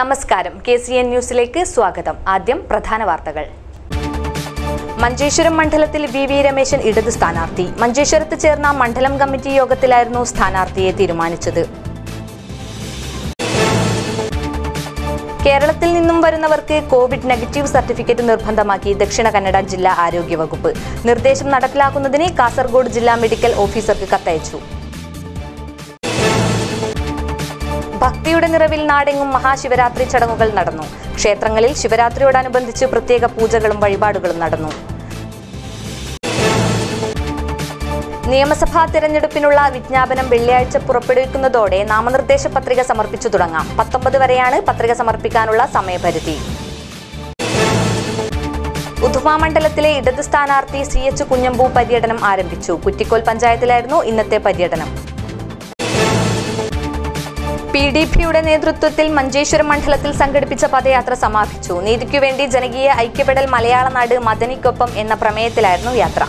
നമസ്കാരം. K C N ന്യൂസിലേക്ക് സ്വാഗതം. ആദ്യം പ്രധാന വാർത്തകൾ. മഞ്ചേശ്വരം മണ്ഡലത്തിൽ വി വി രമേശൻ ഇടത് സ്ഥാനാർത്ഥി. മഞ്ചേശ്വരത്ത് ചേർന്ന മണ്ഡലം കമ്മിറ്റി യോഗത്തിലായിരുന്നു സ്ഥാനാർത്ഥിയെ തീരുമാനിച്ചത്. കേരളത്തിൽ നിന്നും വരുന്നവർക്ക് കോവിഡ് നെഗറ്റീവ് സർട്ടിഫിക്കറ്റ് നിർബന്ധമാക്കി ദക്ഷിണ കന്നഡ ജില്ലാ ആരോഗ്യവകുപ്പ്. നിർദ്ദേശം നടപ്പിലാക്കുന്നതിന് കാസർഗോഡ് ജില്ലാ മെഡിക്കൽ ഓഫീസർക്ക് കത്തയച്ചു. ഭക്തിയുടെ നിറവിൽ നാടെങ്ങും മഹാശിവരാത്രി ചടങ്ങുകൾ നടന്നു. ക്ഷേത്രങ്ങളിൽ ശിവരാത്രിയോടനുബന്ധിച്ച് പ്രത്യേക പൂജകളും വഴിപാടുകളും നടന്നു. നിയമസഭാ തെരഞ്ഞെടുപ്പിനുള്ള വിജ്ഞാപനം വെള്ളിയാഴ്ച പുറപ്പെടുവിക്കുന്നതോടെ നാമനിർദ്ദേശ പത്രിക സമർപ്പിച്ചു തുടങ്ങാം. പത്തൊമ്പത് വരെയാണ് പത്രിക സമർപ്പിക്കാനുള്ള സമയപരിധി. ഉധുമ മണ്ഡലത്തിലെ ഇടത് സ്ഥാനാർത്ഥി സി എച്ച് കുഞ്ഞമ്പു പര്യടനം ആരംഭിച്ചു. കുറ്റിക്കോൽ പഞ്ചായത്തിലായിരുന്നു ഇന്നത്തെ പര്യടനം. പി ഡി പിയുടെ നേതൃത്വത്തിൽ മഞ്ചേശ്വരം മണ്ഡലത്തിൽ സംഘടിപ്പിച്ച പദയാത്ര സമാപിച്ചു. നീതിക്കുവേണ്ടി ജനകീയ ഐക്യപ്പെടൽ മലയാള നാട് മദനിക്കൊപ്പം എന്ന പ്രമേയത്തിലായിരുന്നു യാത്ര.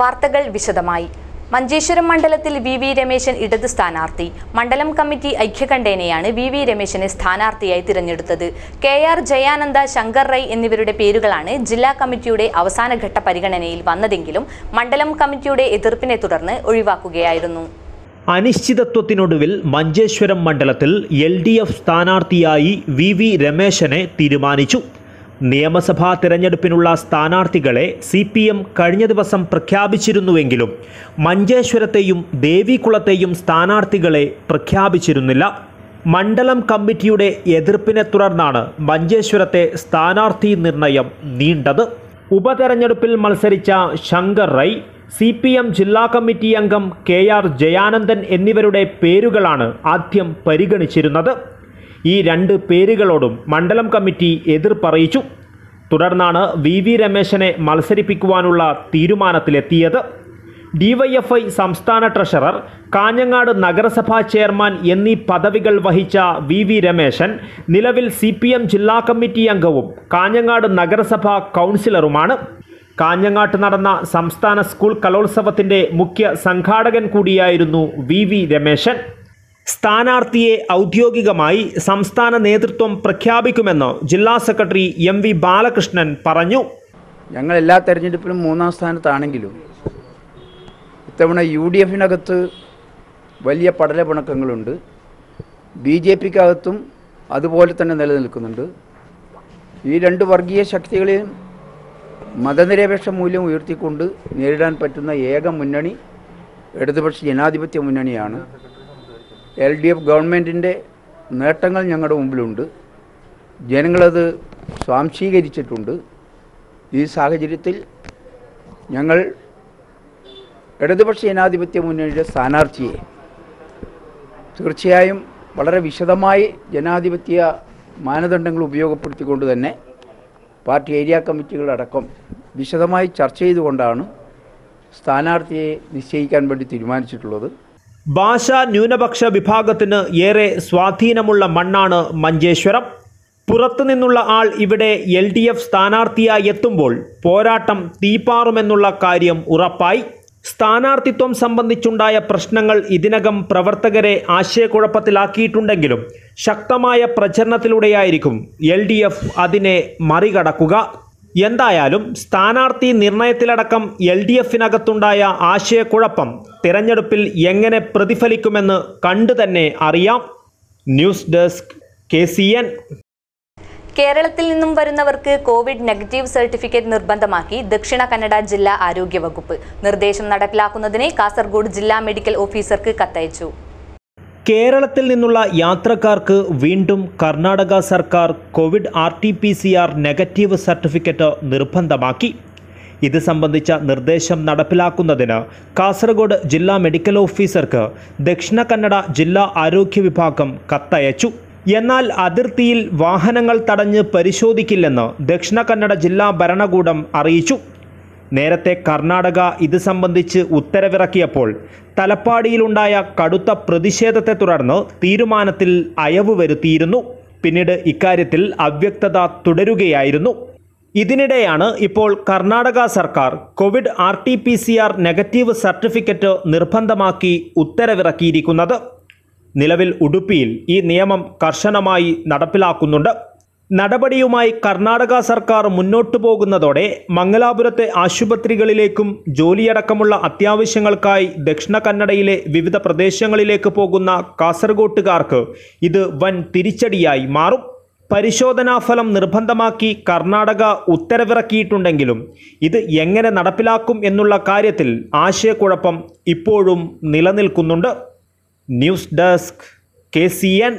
വാർത്തകൾ വിശദമായി. മഞ്ചേശ്വരം മണ്ഡലത്തിൽ വി വി രമേശൻ ഇടത് സ്ഥാനാർത്ഥി. മണ്ഡലം കമ്മിറ്റി ഐക്യകണ്ഠേനയാണ് വി വി രമേശനെ സ്ഥാനാർത്ഥിയായി തിരഞ്ഞെടുത്തത്. കെ ആർ ജയാനന്ദ ശങ്കർ റൈ എന്നിവരുടെ പേരുകളാണ് ജില്ലാ കമ്മിറ്റിയുടെ അവസാനഘട്ട പരിഗണനയിൽ വന്നതെങ്കിലും മണ്ഡലം കമ്മിറ്റിയുടെ എതിർപ്പിനെ തുടർന്ന് ഒഴിവാക്കുകയായിരുന്നു. അനിശ്ചിതത്വത്തിനൊടുവിൽ മഞ്ചേശ്വരം മണ്ഡലത്തിൽ എൽ ഡി എഫ് സ്ഥാനാർത്ഥിയായി വി വി രമേശനെ തീരുമാനിച്ചു. നിയമസഭാ തിരഞ്ഞെടുപ്പിനുള്ള സ്ഥാനാർത്ഥികളെ സി പി എം കഴിഞ്ഞ ദിവസം പ്രഖ്യാപിച്ചിരുന്നുവെങ്കിലും മഞ്ചേശ്വരത്തെയും ദേവികുളത്തെയും സ്ഥാനാർത്ഥികളെ പ്രഖ്യാപിച്ചിരുന്നില്ല. മണ്ഡലം കമ്മിറ്റിയുടെ എതിർപ്പിനെ തുടർന്നാണ് മഞ്ചേശ്വരത്തെ സ്ഥാനാർത്ഥി നിർണയം നീണ്ടത്. ഉപതെരഞ്ഞെടുപ്പിൽ മത്സരിച്ച Shankar Rai C P M ജില്ലാ കമ്മിറ്റി അംഗം കെ ആർ ജയാനന്ദൻ എന്നിവരുടെ പേരുകളാണ് ആദ്യം പരിഗണിച്ചിരുന്നത്. ഈ രണ്ട് പേരുകളോടും മണ്ഡലം കമ്മിറ്റി എതിർപ്പറിയിച്ചു. തുടർന്നാണ് വി വി രമേശനെ മത്സരിപ്പിക്കുവാനുള്ള തീരുമാനത്തിലെത്തിയത്. ഡിവൈഎഫ്ഐ സംസ്ഥാന ട്രഷറർ കാഞ്ഞങ്ങാട് നഗരസഭാ ചെയർമാൻ എന്നീ പദവികൾ വഹിച്ച വി വി രമേശൻ നിലവിൽ സി ജില്ലാ കമ്മിറ്റി അംഗവും കാഞ്ഞങ്ങാട് നഗരസഭാ കൗൺസിലറുമാണ്. കാഞ്ഞങ്ങാട്ട് നടന്ന സംസ്ഥാന സ്കൂൾ കലോത്സവത്തിന്റെ മുഖ്യ സംഘാടകൻ കൂടിയായിരുന്നു വി വി രമേശൻ. സ്ഥാനാർത്ഥിയെ ഔദ്യോഗികമായി സംസ്ഥാന നേതൃത്വം പ്രഖ്യാപിക്കുമെന്ന് ജില്ലാ സെക്രട്ടറി എം വി ബാലകൃഷ്ണൻ പറഞ്ഞു. ഞങ്ങൾ എല്ലാ തെരഞ്ഞെടുപ്പിലും മൂന്നാം സ്ഥാനത്താണെങ്കിലും ഇത്തവണ യു ഡി എഫിനകത്ത് വലിയ പടലപിണക്കങ്ങളുണ്ട് ബി ജെ പിക്കകത്തും അതുപോലെ തന്നെ നിലനിൽക്കുന്നുണ്ട്. ഈ രണ്ട് വർഗീയ ശക്തികളെയും മതനിരപേക്ഷ മൂല്യം ഉയർത്തിക്കൊണ്ട് നേരിടാൻ പറ്റുന്ന ഏക മുന്നണി ഇടതുപക്ഷ ജനാധിപത്യ മുന്നണിയാണ്. എൽ ഡി എഫ് ഗവൺമെന്റിന്റെ നേട്ടങ്ങൾ ഞങ്ങളുടെ മുമ്പിലുണ്ട്. ജനങ്ങളത് സ്വാംശീകരിച്ചിട്ടുണ്ട്. ഈ സാഹചര്യത്തിൽ ഞങ്ങൾ ഇടതുപക്ഷ ജനാധിപത്യ മുന്നണിയുടെ സ്ഥാനാർത്ഥിയെ തീർച്ചയായും വളരെ വിശദമായി ജനാധിപത്യ മാനദണ്ഡങ്ങൾ ഉപയോഗപ്പെടുത്തിക്കൊണ്ട് തന്നെ പാർട്ടി ഏരിയ കമ്മിറ്റികളടക്കം വിശദമായി ചർച്ച ചെയ്തുകൊണ്ടാണ് സ്ഥാനാർത്ഥിയെ നിശ്ചയിക്കാൻ വേണ്ടി തീരുമാനിച്ചിട്ടുള്ളത്. ഭാഷ ന്യൂനപക്ഷ വിഭാഗത്തിന് ഏറെ സ്വാധീനമുള്ള മണ്ണാണ് മഞ്ചേശ്വരം. പുറത്തുനിന്നുള്ള ആൾ ഇവിടെ എൽ ഡി എഫ് സ്ഥാനാർത്ഥിയായി എത്തുമ്പോൾ പോരാട്ടം തീപ്പാറുമെന്നുള്ള കാര്യം ഉറപ്പായി. സ്ഥാനാർത്ഥിത്വം സംബന്ധിച്ചുണ്ടായ പ്രശ്നങ്ങൾ ഇതിനകം പ്രവർത്തകരെ ആശയക്കുഴപ്പത്തിലാക്കിയിട്ടുണ്ടെങ്കിലും ശക്തമായ പ്രചരണത്തിലൂടെയായിരിക്കും എൽ ഡി എഫ് അതിനെ മറികടക്കുക. എന്തായാലും സ്ഥാനാർത്ഥി നിർണയത്തിലടക്കം എൽ ഡി എഫിനകത്തുണ്ടായ ആശയക്കുഴപ്പം തിരഞ്ഞെടുപ്പിൽ എങ്ങനെ പ്രതിഫലിക്കുമെന്ന് കണ്ടു തന്നെ അറിയാം. ന്യൂസ് ഡെസ്ക് കെ കേരളത്തിൽ നിന്നും വരുന്നവർക്ക് കോവിഡ് നെഗറ്റീവ് സർട്ടിഫിക്കറ്റ് നിർബന്ധമാക്കി ദക്ഷിണ കന്നഡ ജില്ലാ ആരോഗ്യ വകുപ്പ് നിർദ്ദേശം നടപ്പിലാക്കുന്നതിന് കാസർഗോഡ് ജില്ലാ മെഡിക്കൽ ഓഫീസർക്ക് കത്തയച്ചു. കേരളത്തിൽ നിന്നുള്ള യാത്രക്കാർക്ക് വീണ്ടും കർണാടക സർക്കാർ covid R T P C R negative certificate നിർബന്ധമാക്കി. ഇത് സംബന്ധിച്ച നിർദ്ദേശം നടപ്പിലാക്കുന്നതിന് കാസർഗോഡ് ജില്ലാ മെഡിക്കൽ ഓഫീസർക്ക് ദക്ഷിണ കന്നഡ ജില്ലാ ആരോഗ്യ വിഭാഗം കത്തയച്ചു. എന്നാൽ അതിർത്തിയിൽ വാഹനങ്ങൾ തടഞ്ഞ് പരിശോധിക്കില്ലെന്ന് ദക്ഷിണ കന്നഡ ജില്ലാ ഭരണകൂടം അറിയിച്ചു. നേരത്തെ കർണാടക ഇത് സംബന്ധിച്ച് ഉത്തരവിറക്കിയപ്പോൾ തലപ്പാടിയിലുണ്ടായ കടുത്ത പ്രതിഷേധത്തെ തുടർന്ന് തീരുമാനത്തിൽ അയവ് വരുത്തിയിരുന്നു. പിന്നീട് ഇക്കാര്യത്തിൽ അവ്യക്തത തുടരുകയായിരുന്നു. ഇതിനിടെയാണ് ഇപ്പോൾ കർണാടക സർക്കാർ covid R T P C R negative certificate നിർബന്ധമാക്കി ഉത്തരവിറക്കിയിരിക്കുന്നത്. നിലവിൽ ഉടുപ്പിയിൽ ഈ നിയമം കർശനമായി നടപ്പിലാക്കുന്നുണ്ട്. നടപടിയുമായി കർണാടക സർക്കാർ മുന്നോട്ടു പോകുന്നതോടെ മംഗലാപുരത്തെ ആശുപത്രികളിലേക്കും ജോലിയടക്കമുള്ള അത്യാവശ്യങ്ങൾക്കായി ദക്ഷിണ കന്നഡയിലെ വിവിധ പ്രദേശങ്ങളിലേക്ക് പോകുന്ന കാസർഗോട്ടുകാർക്ക് ഇത് വൻ തിരിച്ചടിയായി മാറും. പരിശോധനാ ഫലം നിർബന്ധമാക്കി കർണാടക ഉത്തരവിറക്കിയിട്ടുണ്ടെങ്കിലും ഇത് എങ്ങനെ നടപ്പിലാക്കും എന്നുള്ള കാര്യത്തിൽ ആശയക്കുഴപ്പം ഇപ്പോഴും നിലനിൽക്കുന്നുണ്ട്. News desk K C N.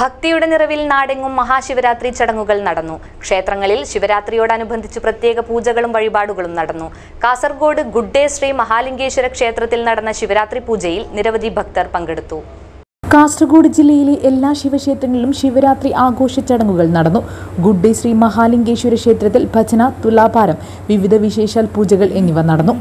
ഭക്തിയുടെ നിറവിൽ നാടെങ്ങും മഹാശിവരാത്രി ചടങ്ങുകൾ നടന്നു. ക്ഷേത്രങ്ങളിൽ ശിവരാത്രിയോടനുബന്ധിച്ച് പ്രത്യേക പൂജകളും വഴിപാടുകളും നടന്നു. കാസർഗോഡ് ഗുഡ് ഡേ ശ്രീ മഹാലിംഗേശ്വര ക്ഷേത്രത്തിൽ നടന്ന ശിവരാത്രി പൂജയിൽ നിരവധി ഭക്തർ പങ്കെടുത്തു. കാസർഗോഡ് ജില്ലയിലെ എല്ലാ ശിവക്ഷേത്രങ്ങളിലും ശിവരാത്രി ആഘോഷ ചടങ്ങുകൾ നടന്നു. ഗുഡ് ഡേ ശ്രീ മഹാലിംഗേശ്വര ക്ഷേത്രത്തിൽ ഭജന തുലാഭാരം വിവിധ വിശേഷാൽ പൂജകൾ എന്നിവ നടന്നു.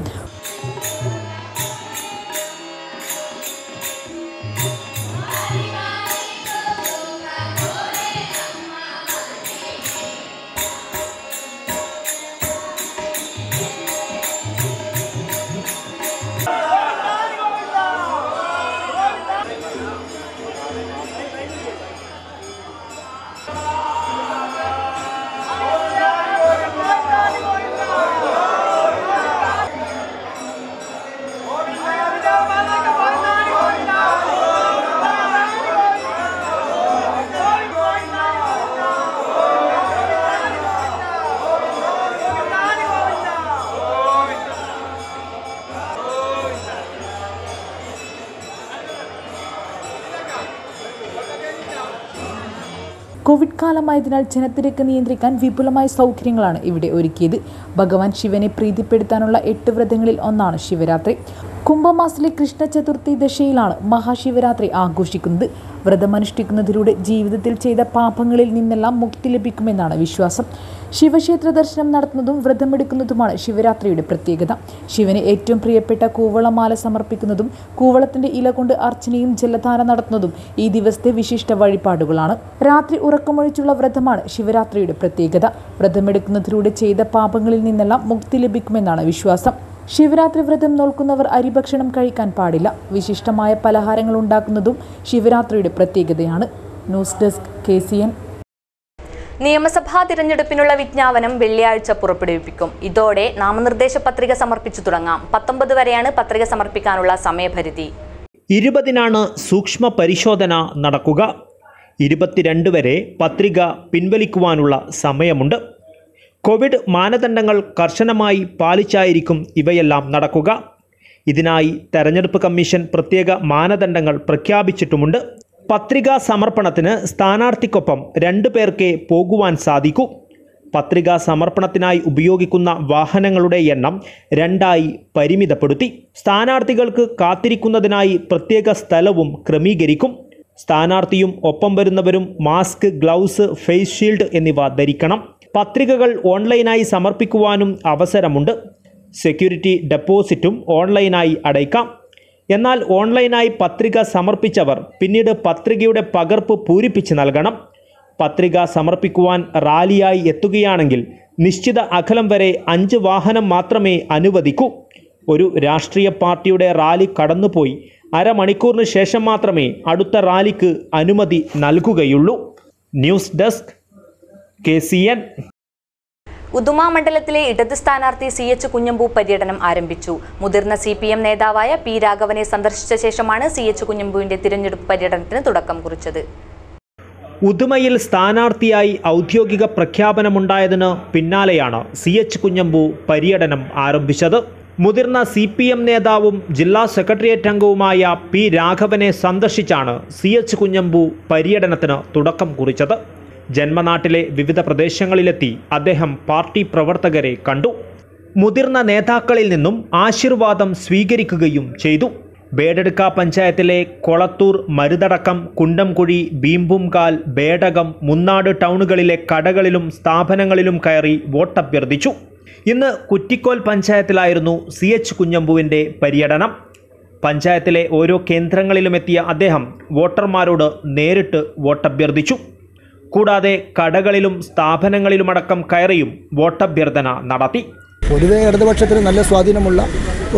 കോവിഡ് കാലമായതിനാൽ ജനത്തിരക്ക് നിയന്ത്രിക്കാൻ വിപുലമായ സൗകര്യങ്ങളാണ് ഇവിടെ ഒരുക്കിയത്. ഭഗവാൻ ശിവനെ പ്രീതിപ്പെടുത്താനുള്ള എട്ട് വ്രതങ്ങളിൽ ഒന്നാണ് ശിവരാത്രി. കുംഭമാസത്തിലെ കൃഷ്ണ ചതുർത്ഥി ദശയിലാണ് മഹാശിവരാത്രി ആഘോഷിക്കുന്നത്. വ്രതമനുഷ്ഠിക്കുന്നതിലൂടെ ജീവിതത്തിൽ ചെയ്ത പാപങ്ങളിൽ നിന്നെല്ലാം മുക്തി ലഭിക്കുമെന്നാണ് വിശ്വാസം. ശിവക്ഷേത്ര ദർശനം നടത്തുന്നതും വ്രതമെടുക്കുന്നതുമാണ് ശിവരാത്രിയുടെ പ്രത്യേകത. ശിവന് ഏറ്റവും പ്രിയപ്പെട്ട കൂവളമാല സമർപ്പിക്കുന്നതും കൂവളത്തിന്റെ ഇല കൊണ്ട് അർച്ചനയും ജലധാര നടത്തുന്നതും ഈ ദിവസത്തെ വിശിഷ്ട വഴിപാടുകളാണ്. രാത്രി ഉറക്കമൊഴിച്ചുള്ള വ്രതമാണ് ശിവരാത്രിയുടെ പ്രത്യേകത. വ്രതമെടുക്കുന്നതിലൂടെ ചെയ്ത പാപങ്ങളിൽ നിന്നെല്ലാം മുക്തി ലഭിക്കുമെന്നാണ് വിശ്വാസം. ശിവരാത്രി വ്രതം നോൽക്കുന്നവർ അരിഭക്ഷണം കഴിക്കാൻ പാടില്ല. വിശിഷ്ടമായ പലഹാരങ്ങൾ ഉണ്ടാക്കുന്നതും ശിവരാത്രിയുടെ പ്രത്യേകതയാണ്. ന്യൂസ് ഡെസ്ക് കെ നിയമസഭാ തിരഞ്ഞെടുപ്പിനുള്ള വിജ്ഞാപനം വെള്ളിയാഴ്ച പുറപ്പെടുവിപ്പിക്കും. ഇതോടെ നാമനിർദ്ദേശ പത്രിക സമർപ്പിച്ചു തുടങ്ങാം. പത്തൊമ്പത് വരെയാണ് പത്രിക സമർപ്പിക്കാനുള്ള സമയപരിധി. ഇരുപതിനാണ് സൂക്ഷ്മ പരിശോധന നടക്കുക. ഇരുപത്തിരണ്ട് വരെ പത്രിക പിൻവലിക്കുവാനുള്ള സമയമുണ്ട്. കോവിഡ് മാനദണ്ഡങ്ങൾ കർശനമായി പാലിച്ചായിരിക്കും ഇവയെല്ലാം നടക്കുക. ഇതിനായി തെരഞ്ഞെടുപ്പ് കമ്മീഷൻ പ്രത്യേക മാനദണ്ഡങ്ങൾ പ്രഖ്യാപിച്ചിട്ടുമുണ്ട്. പത്രികാ സമർപ്പണത്തിന് സ്ഥാനാർത്ഥിക്കൊപ്പം രണ്ടു പേർക്കേ പോകുവാൻ സാധിക്കൂ. പത്രികാ സമർപ്പണത്തിനായി ഉപയോഗിക്കുന്ന വാഹനങ്ങളുടെ എണ്ണം രണ്ടായി പരിമിതപ്പെടുത്തി. സ്ഥാനാർത്ഥികൾക്ക് കാത്തിരിക്കുന്നതിനായി പ്രത്യേക സ്ഥലവും ക്രമീകരിക്കും. സ്ഥാനാർത്ഥിയും ഒപ്പം വരുന്നവരും മാസ്ക് ഗ്ലൗസ് ഫേസ് ഷീൽഡ് എന്നിവ ധരിക്കണം. പത്രികകൾ ഓൺലൈനായി സമർപ്പിക്കുവാനും അവസരമുണ്ട്. സെക്യൂരിറ്റി ഡെപ്പോസിറ്റും ഓൺലൈനായി അടയ്ക്കാം. എന്നാൽ ഓൺലൈനായി പത്രിക സമർപ്പിച്ചവർ പിന്നീട് പത്രികയുടെ പകർപ്പ് പൂരിപ്പിച്ച് നൽകണം. പത്രിക സമർപ്പിക്കുവാൻ റാലിയായി എത്തുകയാണെങ്കിൽ നിശ്ചിത അകലം വരെ അഞ്ച് വാഹനം മാത്രമേ അനുവദിക്കൂ. ഒരു രാഷ്ട്രീയ പാർട്ടിയുടെ റാലി കടന്നുപോയി അരമണിക്കൂറിന് ശേഷം മാത്രമേ അടുത്ത റാലിക്ക് അനുമതി നൽകുകയുള്ളൂ. ന്യൂസ് ഡെസ്ക് കെ ഉദുമ മണ്ഡലത്തിലെ ഇടത് സ്ഥാനാർത്ഥി സി എച്ച് കുഞ്ഞമ്പു പര്യടനം ആരംഭിച്ചു. മുതിർന്ന സി പി എം നേതാവായ പി രാഘവനെ സന്ദർശിച്ച ശേഷമാണ് സി എച്ച് കുഞ്ഞമ്പുവിന്റെ തിരഞ്ഞെടുപ്പ് പര്യടനത്തിന് തുടക്കം കുറിച്ചത്. ഉദുമയിൽ സ്ഥാനാർത്ഥിയായി ഔദ്യോഗിക പ്രഖ്യാപനമുണ്ടായതിന് പിന്നാലെയാണ് സി എച്ച് കുഞ്ഞമ്പു പര്യടനം ആരംഭിച്ചത്. മുതിർന്ന സി പി എം നേതാവും ജില്ലാ സെക്രട്ടേറിയറ്റ് അംഗവുമായ പി രാഘവനെ സന്ദർശിച്ചാണ് സി എച്ച് കുഞ്ഞമ്പു പര്യടനത്തിന് തുടക്കം കുറിച്ചത്. ജന്മനാട്ടിലെ വിവിധ പ്രദേശങ്ങളിലെത്തി അദ്ദേഹം പാർട്ടി പ്രവർത്തകരെ കണ്ടു. മുതിർന്ന നേതാക്കളിൽ നിന്നും ആശീർവാദം സ്വീകരിക്കുകയും ചെയ്തു. ബേഡെടുക്ക പഞ്ചായത്തിലെ കൊളത്തൂർ മരുതടക്കം കുണ്ടംകുഴി ബീമ്പുംകാൽ ബേടകം മുന്നാട് ടൗണുകളിലെ കടകളിലും സ്ഥാപനങ്ങളിലും കയറി വോട്ടഭ്യർത്ഥിച്ചു. ഇന്ന് കുറ്റിക്കോൽ പഞ്ചായത്തിലായിരുന്നു സി എച്ച് കുഞ്ഞമ്പുവിന്റെ പര്യടനം. പഞ്ചായത്തിലെ ഓരോ കേന്ദ്രങ്ങളിലുമെത്തിയ അദ്ദേഹം വോട്ടർമാരോട് നേരിട്ട് വോട്ടഭ്യർത്ഥിച്ചു. കൂടാതെ കടകളിലും സ്ഥാപനങ്ങളിലുമടക്കം കയറിയും വോട്ടഭ്യർത്ഥന നടത്തി. പൊതുവെ ഇടതുപക്ഷത്തിന് നല്ല സ്വാധീനമുള്ള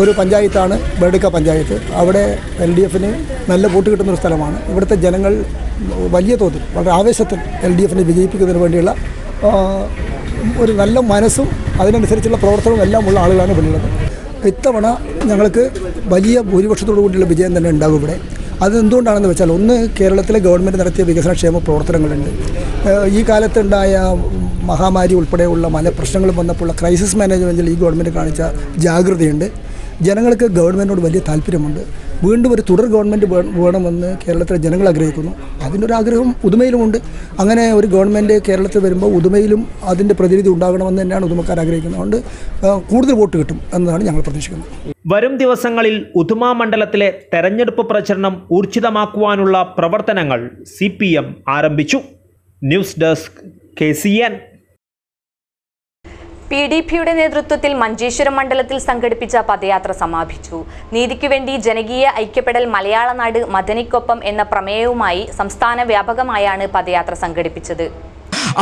ഒരു പഞ്ചായത്താണ് ബേഡുക്ക പഞ്ചായത്ത്. അവിടെ എൽ ഡി എഫിന് നല്ല വോട്ട് കിട്ടുന്ന ഒരു സ്ഥലമാണ്. ഇവിടുത്തെ ജനങ്ങൾ വലിയ തോതിൽ വളരെ ആവേശത്തിൽ എൽ ഡി എഫിനെ വിജയിപ്പിക്കുന്നതിന് വേണ്ടിയുള്ള ഒരു നല്ല മനസ്സും അതിനനുസരിച്ചുള്ള പ്രവർത്തനവും എല്ലാം ഉള്ള ആളുകളാണ് ഇവിടെയുള്ളത് ഇത്തവണ ഞങ്ങൾക്ക് വലിയ ഭൂരിപക്ഷത്തോടു കൂടിയുള്ള വിജയം തന്നെ ഉണ്ടാകും ഇവിടെ. അത് എന്തുകൊണ്ടാണെന്ന് വെച്ചാൽ ഒന്ന് കേരളത്തിലെ ഗവൺമെന്റ് നടത്തിയ വികസനക്ഷേമ പ്രവർത്തനങ്ങളുണ്ട്. ഏഹ് ഈ കാലത്തുണ്ടായ മഹാമാരി ഉൾപ്പെടെയുള്ള മല പ്രശ്നങ്ങൾ വന്നപ്പോൾ ക്രൈസിസ് മാനേജ്മെന്റിൽ ഈ ഗവൺമെന്റ് കാണിച്ച ജാഗ്രതയുണ്ട്. ജനങ്ങൾക്ക് ഗവൺമെന്റിനോട് വലിയ താല്പര്യമുണ്ട്. വീണ്ടും ഒരു തുടർ ഗവൺമെന്റ് വേണമെന്ന് കേരളത്തിലെ ജനങ്ങൾ ആഗ്രഹിക്കുന്നു. ആഗ്രഹം ഉദുമയിലുമുണ്ട് അങ്ങനെ ഒരു ഗവൺമെന്റ് കേരളത്തിൽ വരുമ്പോൾ ഉദുമയിലും അതിന്റെ പ്രതിനിധി ഉണ്ടാകണമെന്ന് തന്നെയാണ് ഉദുമക്കാർ ആഗ്രഹിക്കുന്നത്. അതുകൊണ്ട് കൂടുതൽ വോട്ട് കിട്ടും എന്നതാണ് ഞങ്ങൾ പ്രതീക്ഷിക്കുന്നത്. വരും ദിവസങ്ങളിൽ ഉദുമ മണ്ഡലത്തിലെ തെരഞ്ഞെടുപ്പ് പ്രചരണം ഊർജിതമാക്കുവാനുള്ള പ്രവർത്തനങ്ങൾ സി ആരംഭിച്ചു. News desk K P D പിയുടെ നേതൃത്വത്തിൽ മഞ്ചേശ്വരം മണ്ഡലത്തിൽ സംഘടിപ്പിച്ച പദയാത്ര സമാപിച്ചു. നീതിക്കു വേണ്ടി ജനകീയ ഐക്യപ്പെടൽ മലയാള നാട് മദനിക്കൊപ്പം എന്ന പ്രമേയവുമായി സംസ്ഥാന വ്യാപകമായാണ് പദയാത്ര സംഘടിപ്പിച്ചത്.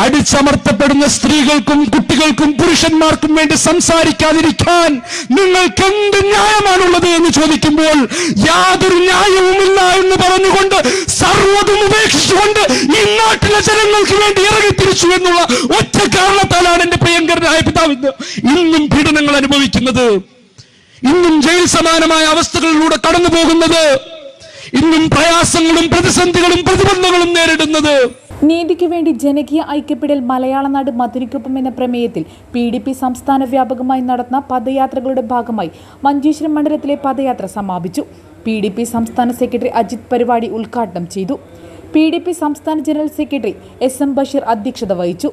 അടിച്ചമർത്തപ്പെടുന്ന സ്ത്രീകൾക്കും കുട്ടികൾക്കും പുരുഷന്മാർക്കും വേണ്ടി സംസാരിക്കാതിരിക്കാൻ നിങ്ങൾക്ക് എന്ത് ന്യായമാണുള്ളത് എന്ന് ചോദിക്കുമ്പോൾ യാതൊരു ന്യായവുമില്ല എന്ന് പറഞ്ഞുകൊണ്ട് സർവതും ഉപേക്ഷിച്ചുകൊണ്ട് ഈ നാട്ടിലെ ജനങ്ങൾക്ക് വേണ്ടി ഇറങ്ങിത്തിരിച്ചു എന്നുള്ള ഒറ്റ കാരണത്താലാണ് എന്റെ പ്രിയങ്കരനായ പിതാവ് ഇന്നും പീഡനങ്ങൾ അനുഭവിക്കുന്നത്. ഇന്നും ജയിൽ സമാനമായ അവസ്ഥകളിലൂടെ കടന്നു പോകുന്നത് ഇന്നും പ്രയാസങ്ങളും പ്രതിസന്ധികളും പ്രതിബന്ധങ്ങളും നേരിടുന്നത്. നീതിക്ക് വേണ്ടി ജനകീയ ഐക്യപ്പെടൽ മലയാള നാട് മധുരയ്ക്കൊപ്പം എന്ന പ്രമേയത്തിൽ പി ഡി പി സംസ്ഥാന വ്യാപകമായി നടന്ന പദയാത്രകളുടെ ഭാഗമായി മഞ്ചേശ്വരം മണ്ഡലത്തിലെ പദയാത്ര സമാപിച്ചു. പി ഡി പി സംസ്ഥാന സെക്രട്ടറി അജിത് പരിപാടി ഉദ്ഘാടനം ചെയ്തു. പി ഡി പി സംസ്ഥാന general secretary S M Basheer അധ്യക്ഷത വഹിച്ചു.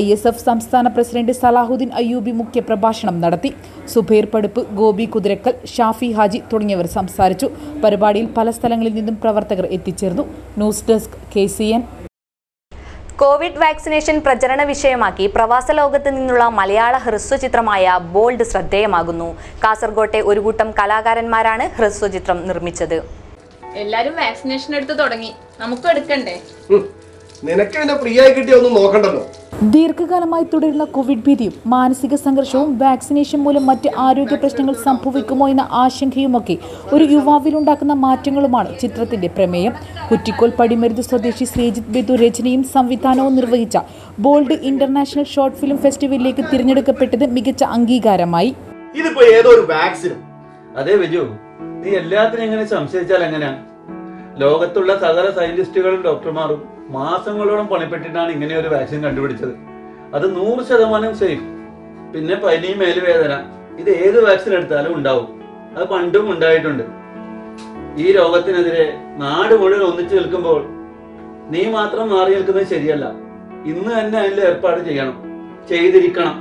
ഐ എസ് എഫ് സംസ്ഥാന പ്രസിഡന്റ് സലാഹുദ്ദീൻ അയ്യൂബി മുഖ്യപ്രഭാഷണം നടത്തി. സുബൈർ പടുപ്പ് ഗോപി കുതിരക്കൽ ഷാഫി ഹാജി തുടങ്ങിയവർ സംസാരിച്ചു. പരിപാടിയിൽ പല സ്ഥലങ്ങളിൽ നിന്നും പ്രവർത്തകർ എത്തിച്ചേർന്നു. News desk K C N. Covid vaccination പ്രചരണ വിഷയമാക്കി പ്രവാസ ലോകത്ത് നിന്നുള്ള മലയാള ഹ്രസ്വചിത്രമായ ബോൾഡ് ശ്രദ്ധേയമാകുന്നു. കാസർഗോട്ടെ ഒരു കൂട്ടം കലാകാരന്മാരാണ് ഹ്രസ്വചിത്രം നിർമ്മിച്ചത്. എല്ലാരും വാക്സിനേഷൻ എടുത്ത് തുടങ്ങി. നമുക്ക് എടുക്കണ്ടേ? നിനക്ക് എന്നെ ഫ്രീ ആയി കിട്ടിയ ഒന്നും നോക്കണ്ടല്ലോ. ദീർഘകാലമായി തുടരുന്ന കോവിഡ് ഭീതിയും മാനസിക സംഘർഷവും വാക്സിനേഷൻ മൂലം മറ്റ് ആരോഗ്യ പ്രശ്നങ്ങൾ സംഭവിക്കുമോ എന്ന ആശങ്കയുമൊക്കെ ഒരു യുവാവിലുണ്ടാക്കുന്ന മാറ്റങ്ങളുമാണ് ചിത്രത്തിന്റെ പ്രമേയം. കുറ്റിക്കോൽ പടിമരുത് സ്വദേശി ശ്രീജിത് ബിദു രചനയും സംവിധാനവും നിർവഹിച്ച ബോൾഡ് ഇന്റർനാഷണൽ ഷോർട്ട് ഫിലിം ഫെസ്റ്റിവലിലേക്ക് തിരഞ്ഞെടുക്കപ്പെട്ടത് മികച്ച അംഗീകാരമായി. ഇതിപ്പോ ഏതോ ഒരു വാക്സിനും. അതെ ബിജു നീ എല്ലാത്തിനും എങ്ങനെ സംശയിച്ചാൽ എങ്ങനെയാ? ലോകത്തുള്ള സകല സയന്റിസ്റ്റുകളും ഡോക്ടർമാരും മാസങ്ങളോളം പണിപ്പെട്ടിട്ടാണ് ഇങ്ങനെ ഒരു വാക്സിൻ കണ്ടുപിടിച്ചത്. അത് നൂറ് ശതമാനം സേഫ് പിന്നെ പനി മേലുവേദന. ഇത് ഏത് വാക്സിൻ എടുത്താലും ഉണ്ടാവും. അത് പണ്ടും ഉണ്ടായിട്ടുണ്ട്. ഈ രോഗത്തിനെതിരെ നാട് മുഴുവൻ ഒന്നിച്ചു നിൽക്കുമ്പോൾ നീ മാത്രം മാറി നിൽക്കുന്നത് ശരിയല്ല. ഇന്ന് തന്നെ അതിന്റെ ഏർപ്പാട് ചെയ്യണം. ചെയ്തിരിക്കണം.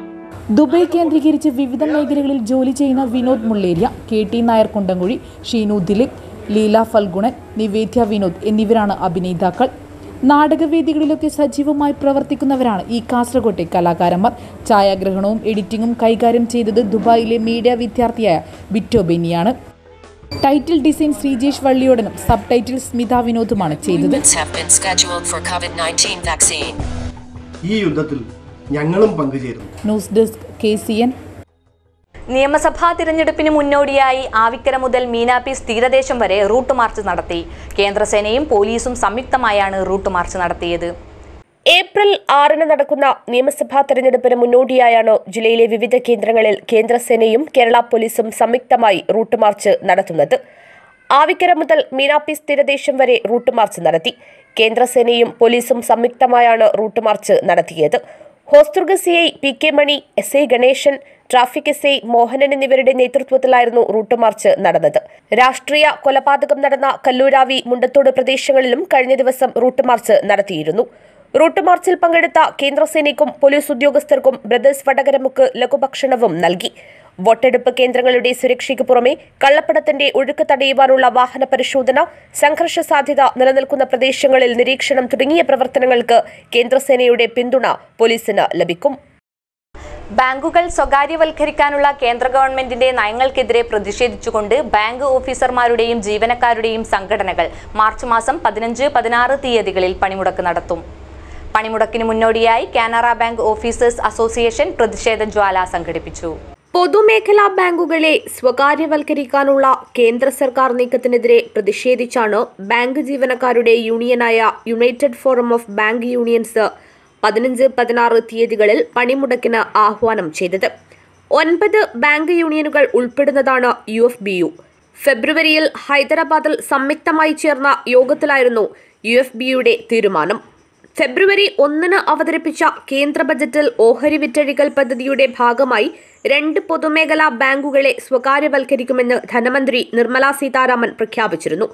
ദുബൈ കേന്ദ്രീകരിച്ച് വിവിധ മേഖലകളിൽ ജോലി ചെയ്യുന്ന വിനോദ് മുള്ളേരിയ കെ ടി നായർ കുണ്ടംകുഴി ഷീനു ദിലീപ് ലീല ഫൽഗുണൻ നിവേദ്യ വിനോദ് എന്നിവരാണ് അഭിനേതാക്കൾ. നാടകവേദികളിലൊക്കെ സജീവമായി പ്രവർത്തിക്കുന്നവരാണ് ഈ കാസർകോട്ടെ കലാകാരന്മാർ. ഛായാഗ്രഹണവും എഡിറ്റിംഗും കൈകാര്യം ചെയ്തത് ദുബായിലെ മീഡിയ വിദ്യാർത്ഥിയായ ബിറ്റോ ബെന്നിയാണ്. ടൈറ്റിൽ ഡിസൈൻ ശ്രീജേഷ് വള്ളിയോടനും സബ് ടൈറ്റിൽ സ്മിത വിനോദുമാണ് ചെയ്തത്. Have been scheduled for COVID-19 vaccine. ഈ യുദ്ധത്തിൽ ഞങ്ങളും പങ്കുചേരുന്നു. News desk K C N. നിയമസഭാ തിരഞ്ഞെടുപ്പിന് മുന്നോടിയായി ആവിക്കര മുതൽ മീനാപ്പീസ് തീരദേശം വരെ റൂട്ട് മാർച്ച് നടത്തി. കേന്ദ്രസേനയും പോലീസും സംയുക്തമായാണ് റൂട്ട് മാർച്ച് നടത്തിയത്. ഏപ്രിൽ ആറിന് നടക്കുന്ന നിയമസഭാ തെരഞ്ഞെടുപ്പിന് മുന്നോടിയായാണ് ജില്ലയിലെ വിവിധ കേന്ദ്രങ്ങളിൽ കേന്ദ്രസേനയും കേരള പോലീസും സംയുക്തമായി റൂട്ട് മാർച്ച് നടത്തുന്നത്. ആവിക്കര മുതൽ മീനാപ്പീസ് തീരദേശം വരെ റൂട്ട് മാർച്ച് നടത്തി. കേന്ദ്രസേനയും പോലീസും സംയുക്തമായാണ് റൂട്ട് മാർച്ച് നടത്തിയത്. Hosdurg C I P K Mani S I Ganeshan traffic S I Mohanan എന്നിവരുടെ നേതൃത്വത്തിലായിരുന്നു റൂട്ട് മാർച്ച് നടന്നത്. രാഷ്ട്രീയ കൊലപാതകം നടന്ന കല്ലൂരാവി മുണ്ടത്തോട് പ്രദേശങ്ങളിലും കഴിഞ്ഞ ദിവസം റൂട്ട് മാർച്ച് നടത്തിയിരുന്നു. റൂട്ട് മാർച്ചിൽ പങ്കെടുത്ത കേന്ദ്രസേനയ്ക്കും പോലീസ് ഉദ്യോഗസ്ഥർക്കും ബ്രദേഴ്സ് വടകരമുക്ക് ലഘുഭക്ഷണവും നൽകി. വോട്ടെടുപ്പ് കേന്ദ്രങ്ങളുടെ സുരക്ഷയ്ക്ക് പുറമെ കള്ളപ്പണത്തിന്റെ ഒഴുക്ക് തടയുവാനുള്ള വാഹന പരിശോധന സംഘർഷ സാധ്യത നിലനിൽക്കുന്ന പ്രദേശങ്ങളിൽ നിരീക്ഷണം തുടങ്ങിയ പ്രവർത്തനങ്ങൾക്ക് കേന്ദ്രസേനയുടെ പിന്തുണ പോലീസിന് ലഭിക്കും. ബാങ്കുകൾ സ്വകാര്യവൽക്കരിക്കാനുള്ള കേന്ദ്ര ഗവൺമെന്റിന്റെ നയങ്ങൾക്കെതിരെ പ്രതിഷേധിച്ചുകൊണ്ട് ബാങ്ക് ഓഫീസർമാരുടെയും ജീവനക്കാരുടെയും സംഘടനകൾ മാർച്ച് മാസം പതിനഞ്ച് പതിനാറ് തീയതികളിൽ പണിമുടക്ക് നടത്തും. പണിമുടക്കിന് മുന്നോടിയായി കാനറ ബാങ്ക് ഓഫീസേഴ്സ് അസോസിയേഷൻ പ്രതിഷേധ ജ്വാല സംഘടിപ്പിച്ചു. പൊതുമേഖലാ ബാങ്കുകളെ സ്വകാര്യവൽക്കരിക്കാനുള്ള കേന്ദ്ര സർക്കാർ നീക്കത്തിനെതിരെ പ്രതിഷേധിച്ചാണ് ബാങ്ക് ജീവനക്കാരുടെ യൂണിയനായ united forum of bank unions പതിനഞ്ച് പതിനാറ് തീയതികളിൽ പണിമുടക്കിന് ആഹ്വാനം ചെയ്തത്. ഒൻപത് ബാങ്ക് യൂണിയനുകൾ ഉൾപ്പെടുന്നതാണ് യു എഫ് ബി യു. ഫെബ്രുവരിയിൽ ഹൈദരാബാദിൽ സംയുക്തമായി ചേർന്ന യോഗത്തിലായിരുന്നു യു എഫ് ബിയുടെ തീരുമാനം. ഫെബ്രുവരി ഒന്നിന് അവതരിപ്പിച്ച കേന്ദ്ര ബജറ്റിൽ ഓഹരി വിറ്റഴിക്കൽ പദ്ധതിയുടെ ഭാഗമായി രണ്ട് പൊതുമേഖലാ ബാങ്കുകളെ സ്വകാര്യവൽക്കരിക്കുമെന്ന് ധനമന്ത്രി നിർമ്മലാ സീതാരാമൻ പ്രഖ്യാപിച്ചിരുന്നു.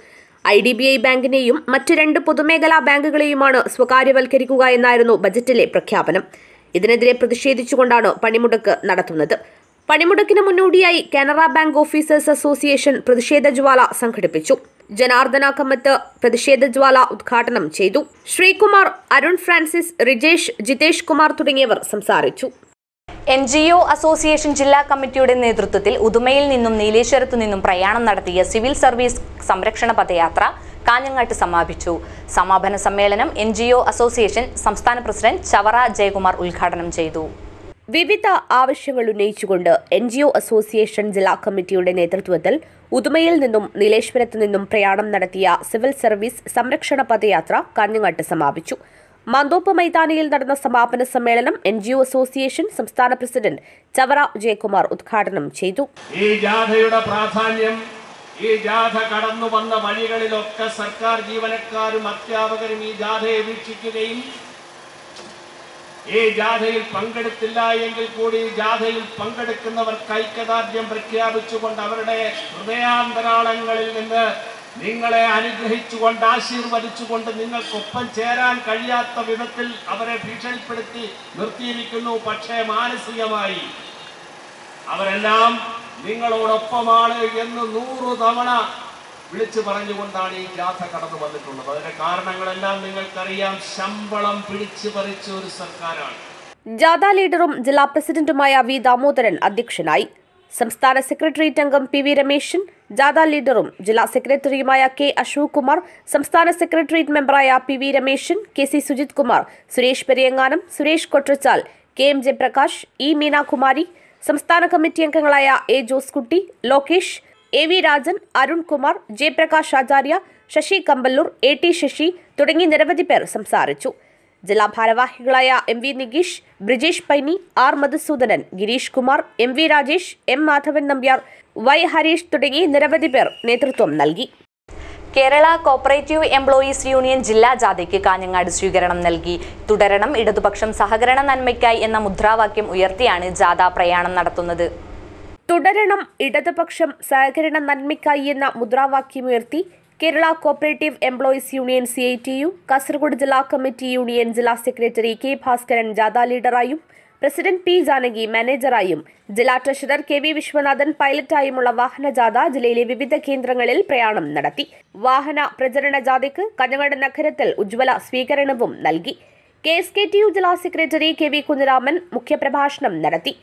ഐ ഡി ബി ഐ ബാങ്കിനെയും മറ്റ് രണ്ട് പൊതുമേഖലാ ബാങ്കുകളെയുമാണ് സ്വകാര്യവൽക്കരിക്കുക എന്നായിരുന്നു ബജറ്റിലെ പ്രഖ്യാപനം. ഇതിനെതിരെ പ്രതിഷേധിച്ചുകൊണ്ടാണ് പണിമുടക്ക് നടത്തുന്നത്. പണിമുടക്കിന് മുന്നോടിയായി കാനറ ബാങ്ക് ഓഫീസേഴ്സ് അസോസിയേഷൻ പ്രതിഷേധ ജ്വാല സംഘടിപ്പിച്ചു. ജനാർദ്ദന കമ്മത്ത് പ്രതിഷേധ ജ്വാല ഉദ്ഘാടനം ചെയ്തു. ശ്രീകുമാർ അരുൺ ഫ്രാൻസിസ് റിജേഷ് ജിതേഷ് കുമാർ തുടങ്ങിയവർ സംസാരിച്ചു. എൻ ജി ഒ അസോസിയേഷൻ ജില്ലാ കമ്മിറ്റിയുടെ നേതൃത്വത്തിൽ ഉദുമയിൽ നിന്നും നീലേശ്വരത്തു നിന്നും പ്രയാണം നടത്തിയ സിവിൽ സർവീസ് സംരക്ഷണ പദയാത്ര കാഞ്ഞങ്ങാട്ട് സമാപിച്ചു. സമാപന സമ്മേളനം എൻ അസോസിയേഷൻ സംസ്ഥാന പ്രസിഡന്റ് ചവറ ജയകുമാർ ഉദ്ഘാടനം ചെയ്തു. വിവിധ ആവശ്യങ്ങൾ ഉന്നയിച്ചുകൊണ്ട് എൻ ജി ഒ അസോസിയേഷൻ ജില്ലാ കമ്മിറ്റിയുടെ നേതൃത്വത്തിൽ ഉദുമയിൽ നിന്നും നീലേശ്വരത്തു നിന്നും പ്രയാണം നടത്തിയ സിവിൽ സർവീസ് സംരക്ഷണ പദയാത്ര കാഞ്ഞങ്ങാട്ട് സമാപിച്ചു. മാന്തോപ്പ് മൈതാനിയിൽ നടന്ന സമാപന സമ്മേളനം എൻ ജി ഒ അസോസിയേഷൻ സംസ്ഥാന പ്രസിഡന്റ് ചവറ ജയകുമാർ ഉദ്ഘാടനം ചെയ്തു. ഈ ജാഥയുടെ പ്രാധാന്യം ഈ ജാഥ കടന്നു വന്ന വഴികളിലൊക്കെ സർക്കാർ ജീവനക്കാരും അധ്യാപകരും ഈ ജാഥയെ വീക്ഷിക്കുകയും ഈ ജാഥയിൽ പങ്കെടുത്തില്ല എങ്കിൽ കൂടി ഈ ജാഥയിൽ പങ്കെടുക്കുന്നവർക്ക് ഐക്യദാർഢ്യം പ്രഖ്യാപിച്ചുകൊണ്ട് അവരുടെ ഹൃദയാന്തരാളങ്ങളിൽ നിന്ന് നിങ്ങളെ അനുഗ്രഹിച്ചുകൊണ്ട് ആശീർവദിച്ചുകൊണ്ട് നിങ്ങൾക്കൊപ്പം ചേരാൻ കഴിയാത്ത വിധത്തിൽ അവരെ ഭീഷണിപ്പെടുത്തി നിർത്തിയിരിക്കുന്നു. പക്ഷേ മാനസികമായി അവരെല്ലാം നിങ്ങളോടൊപ്പമാണ് എന്ന് നൂറു തവണ വിളിച്ചു പറഞ്ഞുകൊണ്ടാണ് ഈ ജാഥ കടന്നു വന്നിട്ടുള്ളത്. അതിന്റെ കാരണങ്ങളെല്ലാം നിങ്ങൾക്കറിയാം. ശമ്പളം പിടിച്ചു പറിച്ച ഒരു സർക്കാരാണ്. ജാഥ ലീഡറും ജില്ലാ പ്രസിഡന്റുമായ വി ദാമോദരൻ അധ്യക്ഷനായി. സംസ്ഥാന സെക്രട്ടേറിയറ്റ് അംഗം പി വി രമേശൻ ജാഥ ലീഡറും ജില്ലാ സെക്രട്ടറിയുമായ കെ അശോക് കുമാർ സംസ്ഥാന secretariat മെമ്പറായ P V Rameshan K C Sujith Kumar Suresh Periyanganam Suresh Kottachal K M Jayaprakash E Meenakumari സംസ്ഥാന കമ്മിറ്റി അംഗങ്ങളായ A Jose Kutty Lokesh A V Rajan Arunkumar Jayaprakash Acharya Sasi Kambalur A T Sasi തുടങ്ങി നിരവധി പേർ സംസാരിച്ചു. ജില്ലാ ഭാരവാഹികളായ M V Nikeesh Brijesh Paini R Madhusoodanan Girish Kumar M V Rajesh M Madhavan Nambiar Y Harish തുടങ്ങി നിരവധി പേർ നേതൃത്വം നൽകി. കേരള കോപ്പറേറ്റീവ് എംപ്ലോയീസ് യൂണിയൻ ജില്ലാ ജാഥയ്ക്ക് കാഞ്ഞങ്ങാട് സ്വീകരണം നൽകി. തുടരണം ഇടതുപക്ഷം സഹകരണ നന്മയ്ക്കായി എന്ന മുദ്രാവാക്യം ഉയർത്തിയാണ് ജാഥ പ്രയാണം നടത്തുന്നത്. തുടരണം ഇടതുപക്ഷം സഹകരണ നന്മയ്ക്കായി എന്ന മുദ്രാവാക്യമുയർത്തി Kerala cooperative employees union C I T U Kasaragod ജില്ലാ കമ്മിറ്റി യൂണിയൻ ജില്ലാ സെക്രട്ടറി കെ ഭാസ്കരൻ ജാഥ ലീഡറായും പ്രസിഡന്റ് പി ജാനകി മാനേജറായും ജില്ലാ ട്രഷറർ കെ വി വിശ്വനാഥൻ പൈലറ്റായുമുള്ള വാഹന ജാഥ ജില്ലയിലെ വിവിധ കേന്ദ്രങ്ങളിൽ പ്രയാണം നടത്തി. വാഹന പ്രചരണ ജാഥയ്ക്ക് കഞ്ഞങ്ങാട് നഗരത്തിൽ ഉജ്ജ്വല സ്വീകരണവും നൽകി. K S K T U ജില്ലാ സെക്രട്ടറി കെ വി കുഞ്ഞിരാമൻ മുഖ്യപ്രഭാഷണം നടത്തി.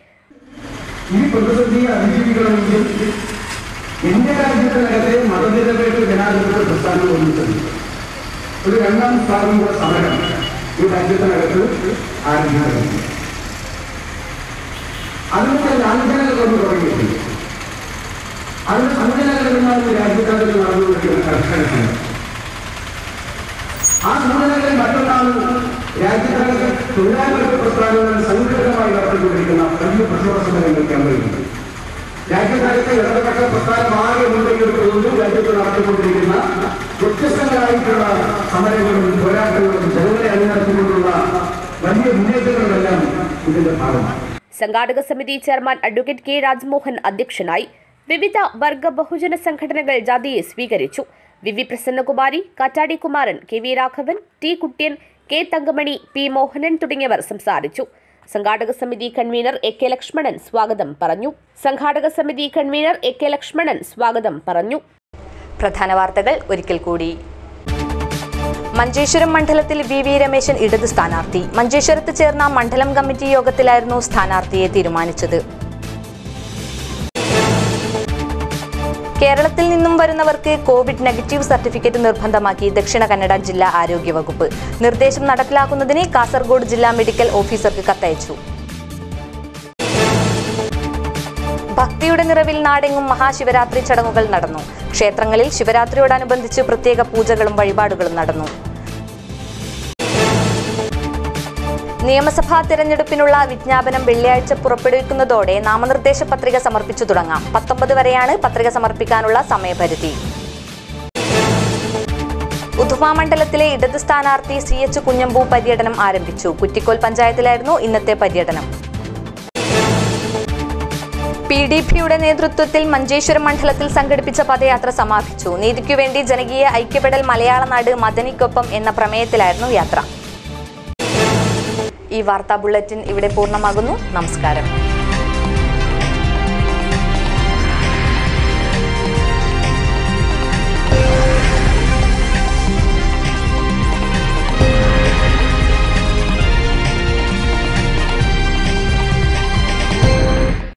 ഇന്ത്യ രാജ്യത്തിനകത്തെ മതനിരപേക്ഷ ജനാധിപത്യ പ്രസ്ഥാനം ഒന്നിച്ചത് ഒരു രണ്ടാം സ്വാതന്ത്ര്യ സമരം ഈ രാജ്യത്തിനകത്ത് ആരംഭിക്കുന്നത് അതിനുള്ള ലാഞ്ചനകൾ കൊണ്ട് തുടങ്ങിയിട്ടുണ്ട്. അതിന് സംഘടനകളുമായി നടന്നു നടന്നുകൊണ്ടിരിക്കുന്ന കർഷകരാണ്. ആ സംഘടനകളിൽ മറ്റൊന്നാണ് രാജ്യത്തിനകത്ത് തൊഴിലാളികളുടെ പ്രസ്ഥാനങ്ങൾ സംഘടിതമായി നടത്തിക്കൊണ്ടിരിക്കുന്ന വലിയ പ്രക്ഷോഭ സമരങ്ങൾ ക്യാമ്പയിനുണ്ട് രാജ്യത്തിനകത്ത് ഇടതുപക്ഷ പ്രസ്ഥാനം ആകെ തോന്നുന്നു രാജ്യത്ത് നടത്തിക്കൊണ്ടിരിക്കുന്ന വ്യത്യസ്തങ്ങളായിട്ടുള്ള സമരങ്ങളും പോരാട്ടങ്ങളും ജനങ്ങളെ അണിനിരത്തിക്കൊണ്ടുള്ള വലിയ മുന്നേറ്റങ്ങളുമെല്ലാം ഇതിന്റെ ഭാഗമാണ്. സംഘാടക സമിതി ചെയർമാൻ അഡ്വക്കേറ്റ് കെ രാജ്മോഹൻ അധ്യക്ഷനായി വിവിധ വർഗ ബഹുജന സംഘടനകൾ ജാഥയെ സ്വീകരിച്ചു. V V Prasannakumari Kattadi Kumaran K V Raghavan T Kuttiyan K Thankamani P Mohanan തുടങ്ങിയവർ സംസാരിച്ചു. സംഘാടക സമിതി കൺവീനർ എ കെ ലക്ഷ്മണൻ സ്വാഗതം പറഞ്ഞു. സംഘാടക സമിതി കൺവീനർ എ കെ ലക്ഷ്മണൻ സ്വാഗതം പറഞ്ഞു. പ്രധാന വാർത്തകൾ ഒരിക്കൽ കൂടി. മഞ്ചേശ്വരം മണ്ഡലത്തിൽ വി വി രമേശൻ ഇടത് സ്ഥാനാർത്ഥി. മഞ്ചേശ്വരത്ത് ചേർന്ന മണ്ഡലം കമ്മിറ്റി യോഗത്തിലായിരുന്നു സ്ഥാനാർത്ഥിയെ തീരുമാനിച്ചത്. കേരളത്തിൽ നിന്നും വരുന്നവർക്ക് കോവിഡ് നെഗറ്റീവ് സർട്ടിഫിക്കറ്റ് നിർബന്ധമാക്കി ദക്ഷിണ കന്നഡ ജില്ലാ ആരോഗ്യ വകുപ്പ് നിർദ്ദേശം നടപ്പിലാക്കുന്നതിന് കാസർഗോഡ് ജില്ലാ മെഡിക്കൽ ഓഫീസർക്ക് കത്തയച്ചു. ഭക്തിയുടെ നിറവിൽ നാടെങ്ങും മഹാശിവരാത്രി ചടങ്ങുകൾ നടന്നു. ക്ഷേത്രങ്ങളിൽ ശിവരാത്രിയോടനുബന്ധിച്ച് പ്രത്യേക പൂജകളും വഴിപാടുകളും നടന്നു. നിയമസഭാ തിരഞ്ഞെടുപ്പിനുള്ള വിജ്ഞാപനം വെള്ളിയാഴ്ച പുറപ്പെടുവിക്കുന്നതോടെ നാമനിർദ്ദേശ പത്രിക സമർപ്പിച്ചു തുടങ്ങാം. പത്തൊമ്പത് വരെയാണ് പത്രിക സമർപ്പിക്കാനുള്ള സമയപരിധി. ഉധുമ മണ്ഡലത്തിലെ ഇടത് സ്ഥാനാർത്ഥി സി എച്ച് കുഞ്ഞമ്പു പര്യടനം ആരംഭിച്ചു. കുറ്റിക്കോൽ പഞ്ചായത്തിലായിരുന്നു ഇന്നത്തെ പര്യടനം. പി ഡി പിയുടെ നേതൃത്വത്തിൽ മഞ്ചേശ്വരം മണ്ഡലത്തിൽ സംഘടിപ്പിച്ച പദയാത്ര സമാപിച്ചു. നീതിക്കുവേണ്ടി ജനകീയ ഐക്യപ്പെടൽ മലയാള നാട് മദനിക്കൊപ്പം എന്ന പ്രമേയത്തിലായിരുന്നു യാത്ര. ഈ വാർത്താ ബുള്ളറ്റിൻ ഇവിടെ പൂർണമാകുന്നു. നമസ്കാരം.